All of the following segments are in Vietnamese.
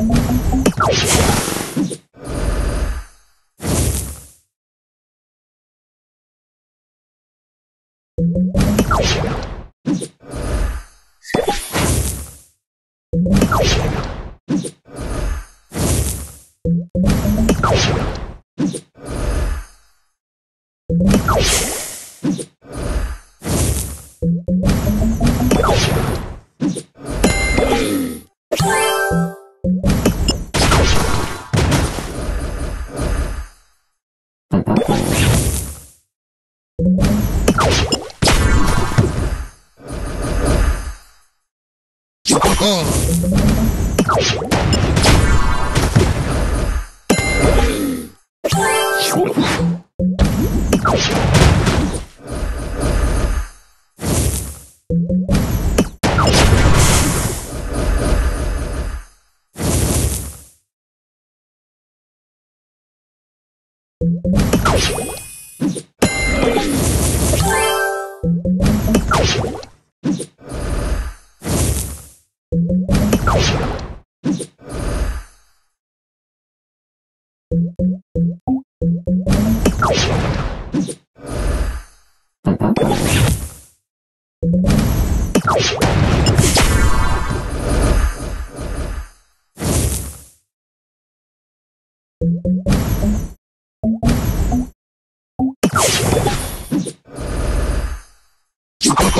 you. you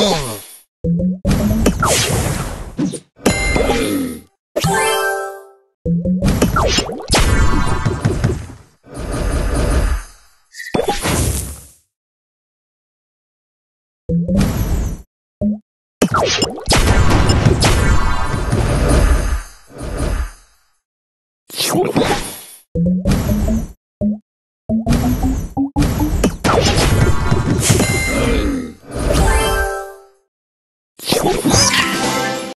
Chua.